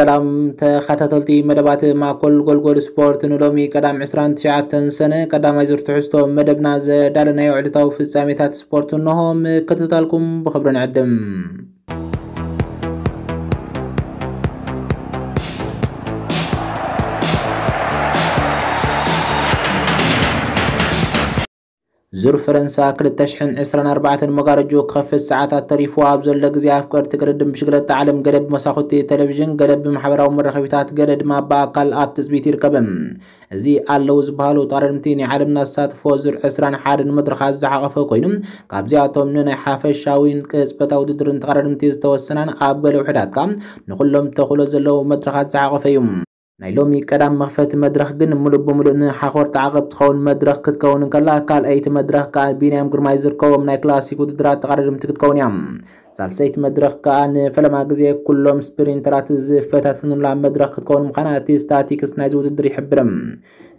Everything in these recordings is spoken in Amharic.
ሰላም ተኸታተልቲ መደባት ማእኮል ጎልጎል ስፖርት ንሎሚ ቀዳም 29 ሰነ ቀዳማይ ዙር ትሕዝቶ መደብና ዘዳለናዮ ዕለታዊ ፍጻሜታት ስፖርት እንሆ ምክትታልኩም ብክብሪ ንዕድም ዙር ፈረንሳ 2024 መጋረጆ ክኸፍት ሰዓታት ተሪፉ ኣብ ዘሎ ግዜ ኣፍቀርቲ ቅድድም ብሽክለታ ዓለም ገለ ብመሳኹቲ ቴሌቭዥን ገለ ብማሕበራዊ መራኸቢታት ገለ ድማ ብኣካል ኣብ ትፅቢት ይርከብ እዚ ኣለዉ ዝበሃሉ ተቐዳድምቲ ናይ ዓለምና ዝሳተፎ ዙር 21 ንመድረኻት ዝሓቐፈ ኮይኑ ካብዚኣቶም ንናይ ሓፈሻዊን ቅፅበታዊ ውድድርን ተቐዳድምቲ ዝተወሰናን ኣብ ገለ ውሕዳት ከዓ ንኩሎም ተኽእሎ ዘለዉ መድረኻት ዝሓቐፈ እዩ ናይ ሎሚ ቀዳም መኽፈቲ መድረኽ ግን ሙሉእ ብሙሉእ ንሓኮርቲ ዓቐብ ትኸውን መድረኽ ክትከውን ከላ ካልኣይቲ መድረኽ ከዓ ቢንያም ግርማይ ዝርከቦም ናይ ክላሲክ ውድድራት ተቐዳድምቲ ክትከውን እያ። ሳልሰይቲ መድረኽ ከዓ ንፈለማ ግዜ ኩሎም ስፕሪንተራት ዝፈታትኑላ መድረኽ ክትከውን ምዃና እቲ ስታቲክስ ናይዚ ውድድር ይሕብር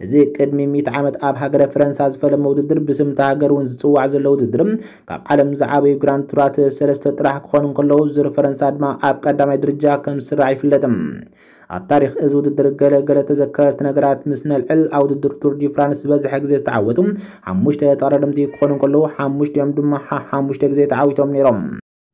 እዚ ቅድሚ 100 ዓመት ኣብ ሃገረ ፈረንሳ ዝፈለመ ውድድር ብስምቲ ሃገር እውን ዝፅዋዕ ዘሎ ውድድር ካብ ዓለም ዝዓበዩ ግራንድ ሰለስተ ጥራሕ ክኾኑ ከለዉ ዙር ፈረንሳ ድማ ኣብ ቀዳማይ ደረጃ ከም ዝስራዕ ይፍለጥ ኣብ ታሪክ እዚ ውድድር ገለገለ ተዘከርቲ ነገራት ምስ ነልዕል ኣብ ውድድር ቱር ዲ ፍራንስ ዝበዝሐ ግዜ ዝተዓወቱ ሓሙሽተ ተቐዳድምቲ ክኾኑ ከለዉ ሓሙሽቲኦም ድማ ሓሙሽተ ግዜ ተዓዊቶም ነይሮም።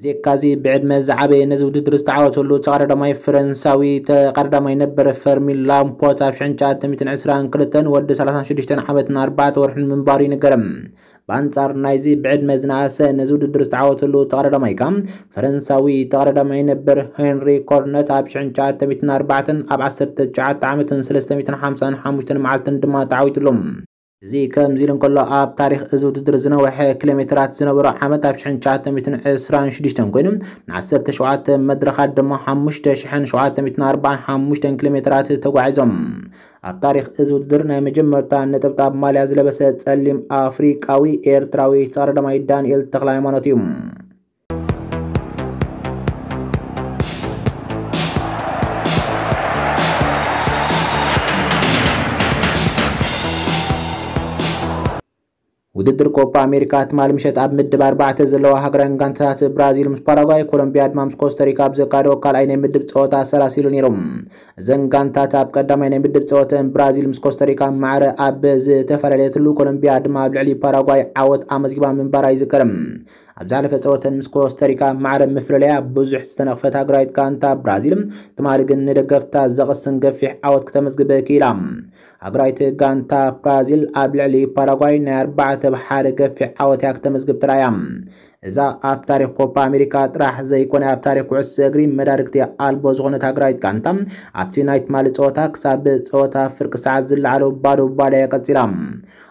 ዜካዚ ብዕድመ ዝዓበየ ነዚ ውድድር ዝተዓወተሉ ተቐዳዳማይ ፈረንሳዊ ተቐዳዳማይ ነበረ ፈርሚን ላምፖት ኣብ 1922 ወዲ 36 ዓመትን 4 ወርሕን ምንባሩ ይንገር ብኣንጻር ናይዚ ብዕድመ ዝነኣሰ ነዚ ውድድር ዝተዓወተሉ ተቐዳዳማይ ፈረንሳዊ ተቐዳዳማይ ነበር ሄንሪ ኮርነት ኣብ 1904 ኣብ 19 ዓመትን 355 መዓልትን ድማ ተዓዊትሎም። እዚ ከምዚ ኢሉ እንከሎ ኣብ ታሪክ እዚ ውድድር ዝነውሐ ኪሎ ዝነበሮ ዓመት ኣብ 1926 ኮይኑ ን17 መድረኻት ድማ 5745 ኪሎ ተጓዒዞም ኣብ ታሪክ እዚ ውድድር ናይ መጀመርታ ነጠብጣብ ማልያ ዝለበሰ ጸሊም ኣፍሪቃዊ ኤርትራዊ ተቐዳዳማይ ውድድር ኮፓ ኣሜሪካ ትማል ምሸት ኣብ ምድብ ኣርባዕተ ዘለዋ ሃገራን ጋንታታት ብራዚል ምስ ፓራጓይ ኮሎምቢያ ድማ ምስ ኮስታሪካ ኣብ ዘካየዶ ካልኣይ ናይ ምድብ ፀወታ ሰላሲሉ ነይሮም። እዘን ጋንታት ኣብ ቀዳማይ ናይ ምድብ ፀወተን ብራዚል ምስ ኮስታሪካ ማዕረ ኣብ ዝተፈላለየትሉ ኮሎምቢያ ድማ ኣብ ልዕሊ ፓራጓይ ዓወት ኣመዝጊባ ምንባራ ይዝከርም ኣብ ዝሓለፈ ፀወተን ምስ ኮስታሪካ ማዕረ ምፍለለያ ብዙሕ ዝተነኽፈት ሃገራዊት ጋንታ ብራዚል ትማሊ ግን ንደገፍታ ዘቕስን ገፊሕ ዓወት ክተመዝግበ ክኢላ ሃገራዊት ጋንታ ብራዚል ኣብ ልዕሊ ፓራጓይ ናይ ኣርባዕተ ብሓደ ገፊሕ ዓወት እያ ክተመዝግብ ጥራያ እዛ ኣብ ታሪክ ኮፓ ኣሜሪካ ጥራሕ ዘይኮነ ኣብ ታሪክ ኩዕሶ እግሪ መዳርግቲ ኣልቦ ዝኾነት ሃገራዊት ጋንታ ኣብቲ ናይ ትማሊ ፀወታ ክሳብ ፀወታ ፍርቂ ሰዓት ዝለዓሎ ባዶ ባልያ ቀፂላ።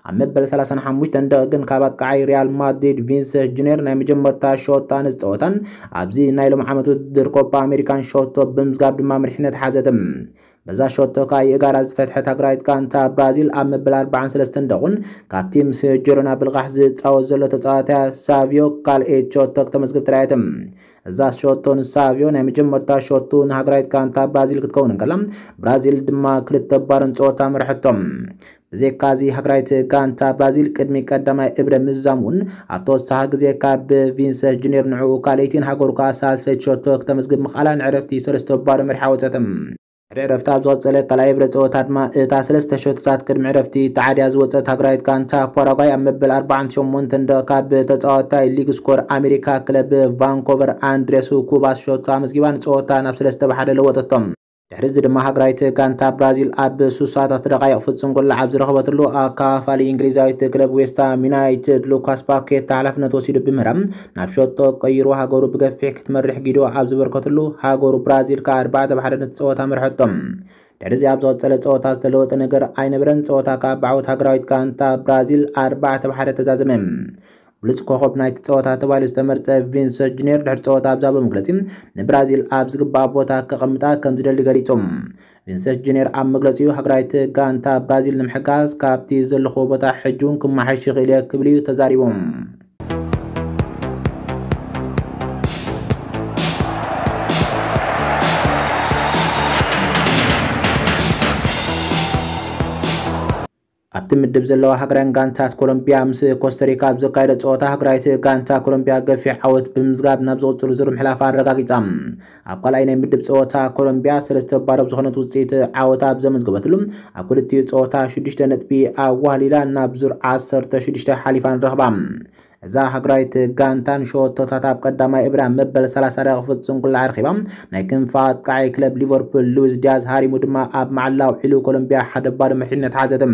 ኣብ መበል 35 ደቂ ግን ካብ ኣጥቃዓይ ሪያል ማድሪድ ቪንሰንት ጁኒየር ናይ መጀመርታ ሾታ ነዚ ፀወታን ኣብዚ ናይ ሎም ዓመት ውድድር ኮፓ ኣሜሪካን ሾቶ ብምዝጋብ ድማ ምርሕነት ሓዘትም በዛ ሾቶ ካ የጋራ ዝፈትሐት ሃገራዊት ጋንታ ብራዚል ኣብ መበል 43 ደቁን ካብቲ ምስ ጀሮና ብልቃሕ ዝፃወት ዘሎ ተፃዋታ ሳቪዮ ካልኤት ሾቶ ክተመዝግብ ጥራየትም እዛ ሾቶ ንሳቪዮ ናይ መጀመርታ ሾቱ ንሃገራዊት ጋንታ ብራዚል ክትከውን ከላ ብራዚል ድማ ክልተ ባርን ፀወታ መርሐቶም ብዘካዚ ሃገራዊት ጋንታ ብራዚል ቅድሚ ቀዳማይ እብረ ምዛም እውን ኣብ ተወሳኺ ግዜ ካብ ቪንሰንት ጁኒየር ንዕኡ ካልአይቲን ሃገሩ ከዓ ሾቶ ክተመዝግብ ምኽኣላ ንዕረፍቲ ሰለስተ ባዶ መሪሓ ወፀትም ድሪ ዕረፍቲ ኣብ ዝወፀለ ካልኣይ ብረ ፀወታ ድማ እታ ሰለስተ ሾቶታት ቅድሚ ዕረፍቲ ተዓድያ ዝወፀት ሃገራዊት ጋንታ ፓራጓይ ኣብ መበል 48 ደ ካብ ተፃዋታይ ሊግ ስኮር ኣሜሪካ ክለብ ቫንኮቨር አንድሬስ ኩባስ ሾቶ ኣመዝጊባ ንፀወታ ናብ ሰለስተ ብሓደ ለወጠቶም ድሕሪ እዚ ድማ ሃገራዊት ጋንታ ብራዚል ኣብ ሱሳታት ደቃይቕ ፍጹም ጎላ ኣብ ዝረኸበትሉ ኣካፋሊ እንግሊዛዊት ክለብ ዌስትሃም ዩናይትድ ሉካስ ፓኬት ሓላፍነት ወሲዱ ብምህራም ናብ ሾቶ ቀይሩ ሃገሩ ብገፊሕ ክትመርሕ ጊዶ ኣብ ዝበርከትሉ ሃገሩ ብራዚል ከዓ ኣርባዕተ ብሓደ ነቲ ፀወታ መርሐቶም። ድሕሪ እዚ ኣብ ዝቐፀለ ፀወታ ዝተለወጠ ነገር ኣይነበረን ፀወታ ከዓ ብዓወት ሃገራዊት ጋንታ ብራዚል ኣርባዕተ ብሓደ ተዛዘመ ብሉፅ ኮኸብ ናይቲ ፀወታ ተባሂሉ ዝተመርፀ ቪንሰንት ጁኒየር ድሕሪ ፀወታ ኣብዛ ብምግለፂ ንብራዚል ኣብ ዝግባእ ቦታ ከቐምጣ ከም ዝደሊ ገሊፆም ቪንሰንት ጁኒየር ኣብ መግለፂኡ ሃገራዊት ጋንታ ብራዚል ንምሕጋዝ ካብቲ ዘለኹ ቦታ ሕጂ እውን ክመሓሽ ይኽእል እየ ክብል እዩ ተዛሪቦም ኣብቲ ምድብ ዘለዋ ሃገራውያን ጋንታት ኮሎምቢያ ምስ ኮስተሪካ ኣብ ዘካየደ ፀወታ ሃገራዊት ጋንታ ኮሎምቢያ ገፊሕ ዓወት ብምዝጋብ ናብ ዝቕፅሉ ዙር ምሕላፋ ኣረጋጊፃ። ኣብ ካልኣይ ናይ ምድብ ፀወታ ኮሎምቢያ ሰለስተ ባዶ ብዝኾነት ውፅኢት ዓወታ ብዘመዝገበትሉ ኣብ ክልቲኡ ፀወታ 6 ነጥቢ ኣዋህሊላ ናብ ዙር 16 ሓሊፋ ንረኽባ እዛ ሃገራዊት ጋንታን ሸወቶታት ኣብ ቀዳማይ እብራ መበል 30 ደቂቕ ፍጹም ኩላ ረኺባ ናይ ክንፋ ኣጥቃዒ ክለብ ሊቨርፑል ሉዊስ ዲያዝ ሃሪሙ ድማ ኣብ ማዕላው ዒሉ ኮሎምቢያ ሓደ ባዶ መሪሕነት ሓዘት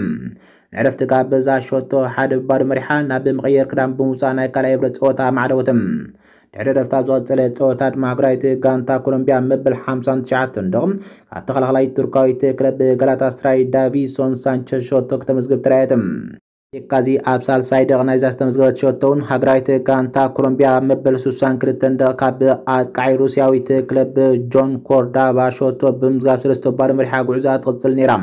ንዕረፍቲ ካብ በዛ ሸቶ ሓደ ባዶ መሪሓ ናብ መቐየር ክዳን ብምውፃእ ናይ ካልኣይ እብረ ፀወታ ማዕደወት ድሕሪ ረፍታ ኣብ ዝቐፀለ ፀወታ ድማ ሃገራዊት ጋንታ ኮሎምቢያ መበል 59 ደቕም ካብ ተኸላኸላይ ቱርካዊት ክለብ ጋላታስራይ ዳቪሶን ሳንቸዝ ሸቶ ክተመዝግብ ተራየት የካዚ ኣብ ሳልሳይ ደቕ ናይዛ ዝተመዝገበት ሸቶ እውን ሃገራዊት ጋንታ ኮሎምቢያ መበል 62 ደቕ ካብ ኣጥቃዒ ሩስያዊት ክለብ ጆን ኮርዳባ ሸቶ ብምዝጋብ ሰለስተ ባዶ መሪሓ ጉዕዛ ትቕፅል ነይራ።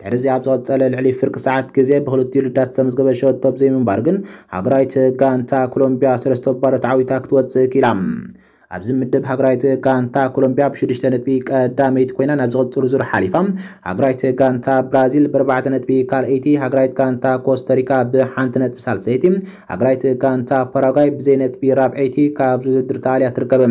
ድሕሪ እዚ ኣብ ዝቐፀለ ልዕሊ ፍርቂ ሰዓት ግዜ ብክልቲኡ ልዳት ዝተመዝገበ ሸቶ ብዘይምንባር ግን ሃገራዊት ጋንታ ኮሎምቢያ ሰለስተ ባዶ ተዓዊታ ክትወፅእ ኪላ ኣብዚ ምድብ ሃገራዊት ጋንታ ኮሎምቢያ ብ6 ነጥቢ ቀዳመይቲ ኮይና ናብ ዝቕፅሉ ዙር ሓሊፋ ሃገራዊት ጋንታ ብራዚል ብ4 ነጥቢ ካልአይቲ ሃገራዊት ጋንታ ኮስተሪካ ብ1 ነጥቢ ሳልሰይቲ ሃገራዊት ጋንታ ፓራጓይ ብዘይ ነጥቢ ራብዐይቲ ካብዚ ውድድር ተኣልያ ትርከብ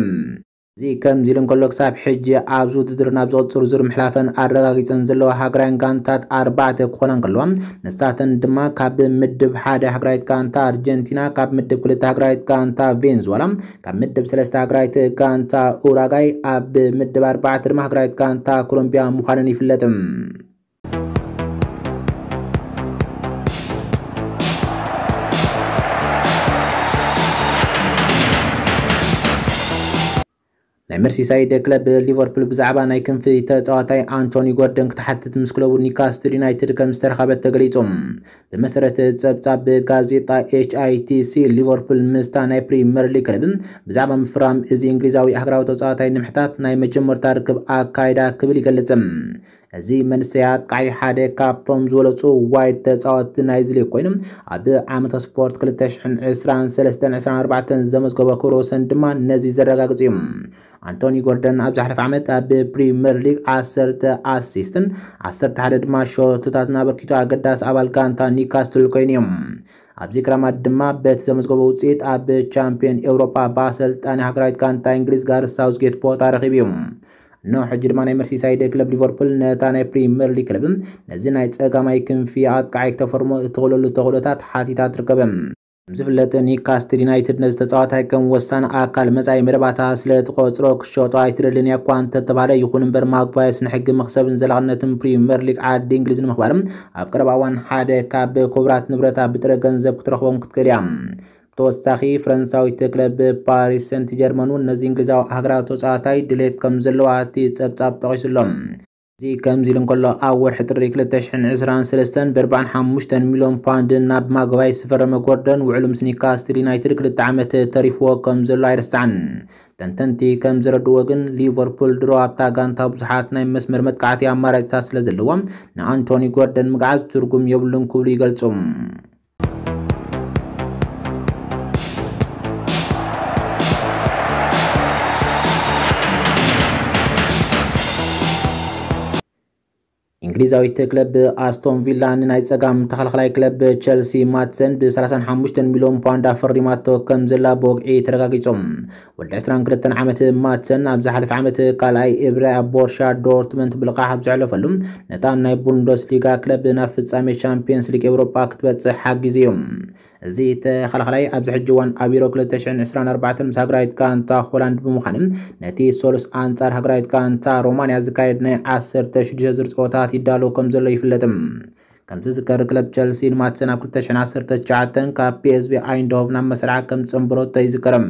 እዚ ከምዚ ኢሉ እንከሎ ክሳብ ሕጂ ኣብዚ ውድድር ናብ ዝቕፅሉ ዙር ምሕላፈን ኣረጋጊፀን ዘለዋ ሃገራውያን ጋንታት ኣርባዕተ ክኾና ከለዋ ንሳተን ድማ ካብ ምድብ ሓደ ሃገራዊት ጋንታ ኣርጀንቲና ካብ ምድብ ክልተ ሃገራዊት ጋንታ ቬንዙዋላ ካብ ምድብ ሰለስተ ሃገራዊት ጋንታ ኡራጋይ ኣብ ምድብ ኣርባዕተ ድማ ሃገራዊት ጋንታ ኮሎምቢያ ምዃነን ይፍለጥ ናይ መርሲሳይድ ክለብ ሊቨርፑል ብዛዕባ ናይ ክንፊ ተፃዋታይ አንቶኒ ጎርደን ክትሓትት ምስ ክለቡ ኒካስትል ዩናይትድ ከም ዝተረኸበት ተገሊፆም ብመሰረት ፀብፃብ ብጋዜጣ HITC ሊቨርፑል ምስታ ናይ ፕሪምየር ሊግ ክለብ ብዛዕባ ምፍራም እዚ እንግሊዛዊ ሃገራዊ ተፃዋታይ ንምሕታት ናይ መጀመርታ ርክብ ኣካይዳ ክብል ይገልፅ እዚ መንስተይ ኣጥቃዒ ሓደ ካብቶም ዝበለፁ wide ተፃወቲ ናይ ዝሊግ ኮይኑ ኣብ ዓመተ ስፖርት 2023/24 ዘመዝገበ ክብረ ወሰን ድማ ነዚ ዘረጋግፅ እዩ። አንቶኒ ጎርደን ኣብ ዝሓለፈ ዓመት ኣብ ፕሪምየር ሊግ 10 ኣሲስትን 11 ድማ ሾትታትን ኣበርኪቱ ኣገዳሲ ኣባል ጋንታ ኒካስትል ኮይኑ እዮም። ኣብዚ ክራማት ድማ በቲ ዘመዝገበ ውፅኢት ኣብ ቻምፒዮን ኤውሮፓ ብኣሰልጣኒ ሃገራዊት ጋንታ እንግሊዝ ጋር ሳውዝጌት ቦታ ረኺቡ እዩ ኖ ሕጂ ድማ ናይ መርሲሳይድ ክለብ ሊቨርፑል ነታ ናይ ፕሪምየር ሊግ ክለብ ነዚ ናይ ፀጋማይ ክንፊ ኣጥቃዓይ ክተፈርሞ እትኽእለሉ ተኽእሎታት ሓቲታ ትርከብ ዝፍለጥ ኒካስትል ዩናይትድ ነዚ ተፃዋታይ ከም ወሳኒ ኣካል መፃኢ መደባታ ስለ ክሸጦ ኣይትደልን እኳ እንተተባሃለ ይኹን እምበር ማግፓይስ ንሕጊ መክሰብን ዘላቕነትን ፕሪምየር ሊግ ዓዲ እንግሊዝ ንምኽባር ኣብ ቀረባ እዋን ሓደ ካብ ክቡራት ንብረታ ብጥረ ገንዘብ ክትረኽቦም ክትክእል እያ ተወሳኺ ፈረንሳዊት ክለብ ፓሪስ ሰንት ጀርመን እውን ነዚ እንግሊዛዊ ሃገራዊ ተፃዋታይ ድሌት ከም ዘለዋ እቲ ፀብፃብ ጠቒሱሎም። እዚ ከምዚ ኢሉ እንከሎ ኣብ ወርሒ ጥሪ 2023 ብ45 ሚልዮን ፓውንድ ናብ ማግፓይስ ዝፈረመ ጎርደን ውዕሉ ምስ ኒካስትል ዩናይትድ ክልተ ዓመት ተሪፍዎ ከም ዘሎ ኣይርስዓን ተንተንቲ ከም ዝረድዎ ግን ሊቨርፑል ድሮ ኣብታ ጋንታ ብዙሓት ናይ መስመር መጥቃዕቲ ኣማራጭታት ስለ ዘለዋ ንኣንቶኒ ጎርደን ምግዓዝ ትርጉም የብሉን ክብሉ ይገልጹ እንግሊዛዊት ክለብ ኣስቶን ቪላ ንናይ ፀጋም ክለብ ቸልሲ ማትሰን ብ35 ሚልዮን ፓውንድ ኣፈሪማቶ ከም ዘላ ብወግዒ ተረጋጊፆም ወዲ 22 ዓመት ማትሰን ኣብ ዝሓለፈ ዓመት ካልኣይ ኣብ ቦርስያ ዶርትመንድ ብልቃሕ ኣብ ዘዕለፈሉ ነታ ናይ ቡንደስ ሊጋ ክለብ ናብ ፍጻሜ ቻምፒየንስ ሊግ ኤውሮጳ ክትበፅሕ ሓጊዝ እዮም እዚ ተኸላኸላይ ኣብዚ ሕጂ እዋን ኣብ ዩሮ 2024 ምስ ሃገራዊት ጋንታ ሆላንድ ብምዃን ነቲ ሶሉስ ኣንጻር ሃገራዊት ጋንታ ሮማንያ ዝካየድ ናይ 16 ዙር ፀወታት ይዳሎ ከም ዘሎ ይፍለጥ ከምቲ ዝከር ክለብ ቸልሲ ንማትሰን ኣብ 2019 ካብ ፒኤስቪ ኣይንድሆቭን ኣብ መስርዓ ከም ፅንብሮቶ ይዝከረም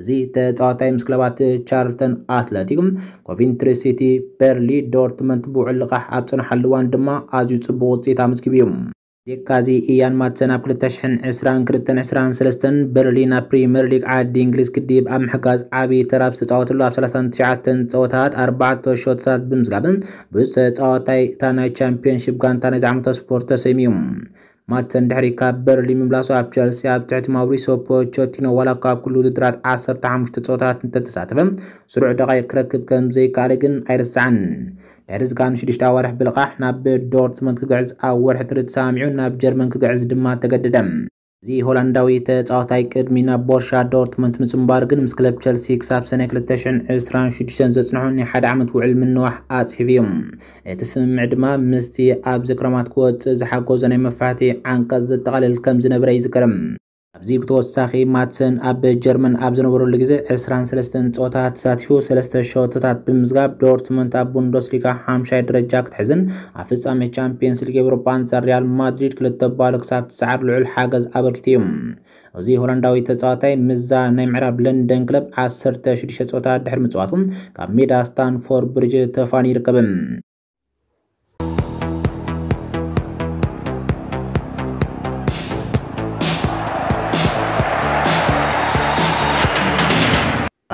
እዚ ተፃዋታይ ምስ ክለባት ቻርተን አትለቲክ ኮቪንትሪ ሲቲ በርሊ ዶርትመንት ብውዕል ልቃሕ ኣብ ፅንሓሉ ድማ ኣዝዩ ፅቡቅ ውፅኢት ኣመዝጊቡ እዩ ዜካዚ እያን ማትሰን ኣብ 2022-23 በርሊን ኣብ ፕሪምየር ሊግ ዓዲ እንግሊዝ ክዲብ ኣብ ምሕጋዝ ዓብዪ ተራብ ዝተፃወተሉ ኣብ 39 ፀወታታት 4 ሾትታት ብምዝጋብን ብዙ ተፃዋታይ እታ ናይ ቻምፒዮንሽፕ ጋንታ ናይ ዝዓመተ ስፖርት ተሰይሙ ማትሰን ድሕሪ ካብ በርሊን ምምላሱ ኣብ ቸልሲ ኣብ ትሕቲ ማውሪስዮ ፖቸቲኖ ዋላ ካብ ኩሉ ውድድራት 15 ፀወታት እንተተሳተፈ ስሩዕ ደቃይቅ ክረክብ ከም ዘይከኣለ ግን ኣይርስዓን ድሕሪ ዝካኑ 6 ኣዋርሕ ብልቓሕ ናብ ዶርትመንድ ክግዕዝ ኣብ ወርሒ ጥሪ ተሰሚዑ ናብ ጀርመን ክግዕዝ ድማ ተገደደ እዚ ሆላንዳዊ ተፃዋታይ ቅድሚ ናብ ቦርስያ ዶርትመንድ ምፅምባር ግን ምስ ክለብ ቸልሲ ክሳብ ሰነ 2026 ዘፅንሑ ናይ ሓደ ዓመት ውዕል ምንዋሕ ኣፅሒፍ እዮም። እቲ ስምምዕ ድማ ምስቲ ኣብ ዝክረማት ክወፅእ ዝሓጎዘ ናይ መፋሕቲ ዓንቀፅ ዘጠቃልል ከም ዝነበረ ይዝከርም ኣብዚ ብተወሳኺ ማትሰን ኣብ ጀርመን ኣብ ዝነበረሉ ግዜ 23 ፀወታ ተሳቲፉ 3 ሸወቶታት ብምዝጋብ ዶርትመንድ ኣብ ቡንደስሊጋ 5 ደረጃ ክትሕዝን ኣብ ፍጻሜ ቻምፒየንስ ሊግ ኤውሮፓ አንጻር ሪያል ማድሪድ ክልተ ባሎ ክሳብ ትሰዓር ልዑል ሓገዝ ኣበርኪቱ እዮም። እዚ ሆላንዳዊ ተፃዋታይ ምዛ ናይ ምዕራብ ለንደን ክለብ 16 ፀወታ ድሕሪ ምፅዋቱ ካብ ሜዳ ስታምፎርድ ብሪጅ ተፋኒ ይርከብ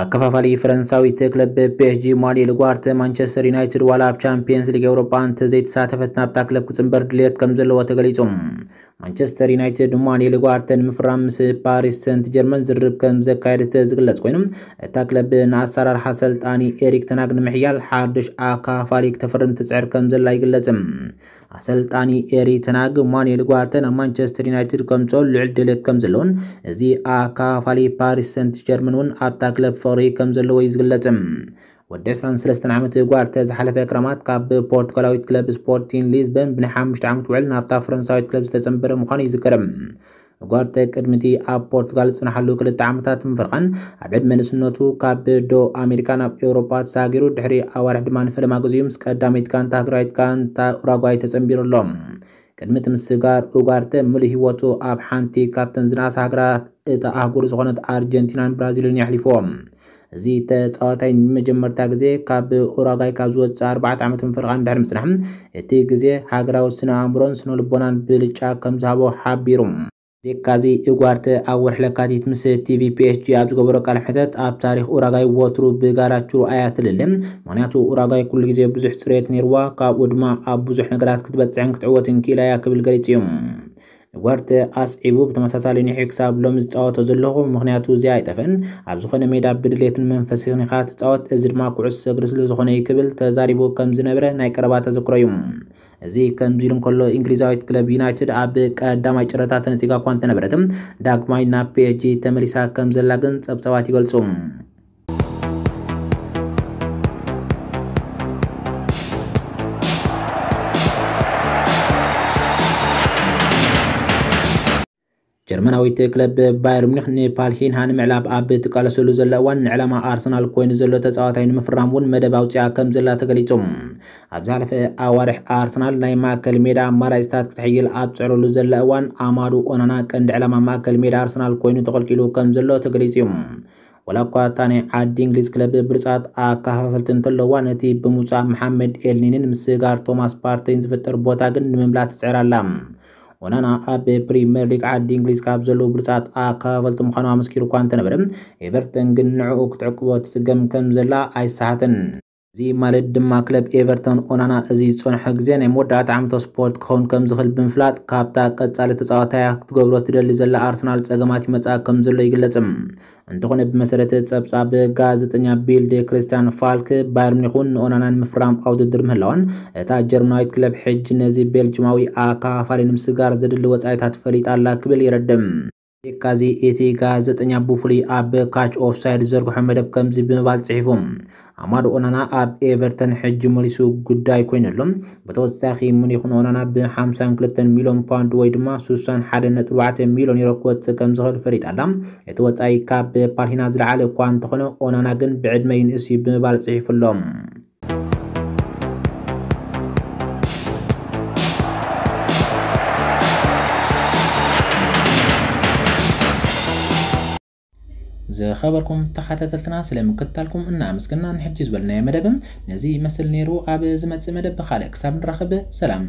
ኣከፋፋሊ ፈረንሳዊት ክለብ ፒኤስጂ ማኑኤል ጓርተ ማንቸስተር ዩናይትድ ዋላ ኣብ ቻምፒየንስ ሊግ ኤውሮፓ እንተዘይተሳተፈት ናብታ ክለብ ክፅምበር ድሌት ከም ዘለዎ ተገሊፆም ማንቸስተር ዩናይትድ ማኑኤል ጓርተ ንምፍራም ምስ ፓሪስ ሰንት ጀርመን ዝርብ ከም ዘካየደ ዝግለጽ ኮይኑ እታ ክለብ ንኣሰራርሓ ሰልጣኒ ኤሪክ ተናግ ንምሕያል ሓድሽ ኣካፋሊ ክተፈርም ትፅዕር ከም ዘላ ይግለጽ ኣሰልጣኒ ኤሪ ተናግ ማኑኤል ጓርተ ናብ ማንቸስተር ዩናይትድ ከምፅኦ ልዕል ድሌት ከም ዘለውን እዚ ኣካፋሊ ፓሪስ ሰንት ጀርመን እውን ኣብታ ክለብ ፍቅሪ ከም ዘለዎ እዩ ዝግለጽ ወዲ 23 ዓመት ጓርተ ዝሓለፈ ክረማት ካብ ፖርቱጋላዊት ክለብ ስፖርቲንግ ሊዝበን ብናይ 5 ዓመት ውዕል ናብታ ፈረንሳዊት ክለብ ዝተፀንበረ ምዃኑ ይዝከርም ጓርተ ቅድሚቲ ኣብ ፖርቱጋል ዝፅናሓሉ ክልተ ዓመታት ምፍርቃን ኣብ ዕድመ ንእስነቱ ካብ ዶ ኣሜሪካ ናብ ኤውሮፓ ተሳጊሩ ድሕሪ ኣዋርሕ ድማ ንፈለማ ግዚኡ ምስ ቀዳመይት ጋንታ ሃገራዊት ጋንታ ኡራጓይ ተፀንቢሩ ኣሎ ቅድሚ እቲ ምስጋር ኡጋርተ ሂወቱ ኣብ ሓንቲ ካብተን ዝነኣሳ ሃገራት እታ ኣህጉር ዝኾነት ኣርጀንቲናን ብራዚልን የሕሊፎም እዚ ተፃዋታይ ንመጀመርታ ግዜ ካብ ኡራጋይ ካብ ዝወፅእ 4 ዓመት ምፍርቃን ድሕሪ ምፅናሕ እቲ ግዜ ሃገራዊ ስነ ኣእምሮን ስነ ልቦናን ብልጫ ከም ዝሃቦ ሓቢሩ። ዜካዚ እጓርተ ኣብ ወርሒ ለካቲት ምስ ቲቪ ፒኤስጂ ኣብ ዝገበሮ ቃል ሕተት ኣብ ታሪክ ኡራጋይ ወትሩ ብጋራችሩ ኣያትልልን ምክንያቱ ኡራጋይ ኩሉ ግዜ ብዙሕ ፅሬት ነይርዋ። ካብኡ ድማ ኣብ ብዙሕ ነገራት ክትበፅሕን ክትዕወትን ክኢላ እያ ክብል ገሊፅ እዮም ጓርተ ኣስዒቡ ብተመሳሳሊ ኒሑ ክሳብ ሎሚ ዝፃወቶ ዘለኹ ምክንያቱ እዚ ኣይጠፍን ኣብ ዝኾነ ሜዳ ብድሌትን መንፈሲ ኒኻ ትፃወት እዚ ድማ ኩዕሶ እግሪ ስለ ዝኾነ እዩ ክብል ተዛሪቡ ከም ዝነበረ ናይ ቀረባ ተዘክሮ እዩ። እዚ ከምዚ ኢሉ እንከሎ እንግሊዛዊት ክለብ ዩናይትድ ኣብ ቀዳማይ ጨረታ ተነፂጋ እኳ እንተነበረትም ዳግማይ ናብ ፒኤስጂ ተመሊሳ ከም ዘላ ግን ፀብፀባት ይገልጹ ጀርመናዊት ክለብ ባየርን ሙኒክ ንፓልሂንሃ ንምዕላብ ኣብ ትቃለሰሉ ዘላ እዋን ንዕላማ ኣርሰናል ኮይኑ ዘሎ ተፃዋታይ ንምፍራም እውን መደብ ኣውፅያ ከም ዘላ ተገሊፆም ኣብ ዝሓለፈ ኣዋርሕ ኣርሰናል ናይ ማእከል ሜዳ ኣማራፂታት ክትሕይል ኣብ ፅዕረሉ ዘላ እዋን ኣማዱ ኦናና ቀንዲ ዕላማ ማእከል ሜዳ ኣርሰናል ኮይኑ ተቐልቂሉ ከም ዘሎ ተገሊፁ እዮም ወላ እኳ እታ ናይ ዓዲ እንግሊዝ ክለብ ብርፃት ኣከፋፈልቲ እንተለዋ ነቲ ብምውፃእ መሓመድ ኤልኒንን ምስጋር ቶማስ ፓርተይን ዝፍጠር ቦታ ግን ንምምላእ ትፅዕር ኣላ ኦናና ኣብ ፕሪምየር ሊግ ዓዲ እንግሊዝ ካብ ዘለዉ ብሉፃት ኣከፋፈልቲ ምዃኑ ኣመስኪሩ እኳ እንተነበረ ኤቨርተን ግን ንዕኡ ክትዕቅቦ ትፅገም ከም ዘላ ኣይሰሓትን እዚ ማለት ድማ ክለብ ኤቨርተን ኦናና እዚ ዝፀንሐ ግዜ ናይ መወዳእታ ዓመቶ ስፖርት ክኸውን ከም ዝኽእል ብምፍላጥ ካብታ ቀጻሊ ተፃዋታያ ክትገብሮ ትደሊ ዘላ ኣርሰናል ፀገማት ይመፃ ከም ዘሎ ይግለጽ እንተኾነ ብመሰረተ ፀብጻብ ጋዜጠኛ ቢልድ ክርስቲያን ፋልክ ባየር ሙኒክ እውን ንኦናና ንምፍራም ኣብ ውድድር ምህላዋን እታ ጀርመናዊት ክለብ ሕጂ ነዚ ቤልጅማዊ ኣከፋፋሊ ንምስጋር ዘድሊ ወፃኢታት ፈሊጣ ክብል ይረድም ካዚ እቲ ጋዜጠኛ ብፍሉይ ኣብ ካች ኦፍሳይድ ዘርግሖ መደብ ከምዚ ብምባል ፅሒፎም ኣማዶ ኦናና ኣብ ኤቨርተን ሕጂ መሊሱ ጉዳይ ኮይነሎም ብተወሳኺ ሙኒክ ንኦናና ብ52 ሚሊዮን ፓውንድ ወይ ድማ 61.4 ሚሊዮን ዩሮ ክወፅእ ከም ዝኽእል ፈሊጣ ኣላ። እቲ ወፃኢ ካብ ፓልሂና ዝለዓለ እኳ እንተኾነ ኦናና ግን ብዕድመ ይንእስ እዩ ብምባል ፅሒፉሎም ዝኸበርኩም ተኸታተልትና ስለምክትታልኩም እናመስግና ንሕጂ ዝበልናዮ መደብም ነዚ ይመስል ነይሩ ኣብ ዝመፅእ መደብ ብካልእ ክሳብ ንራኸብ ሰላም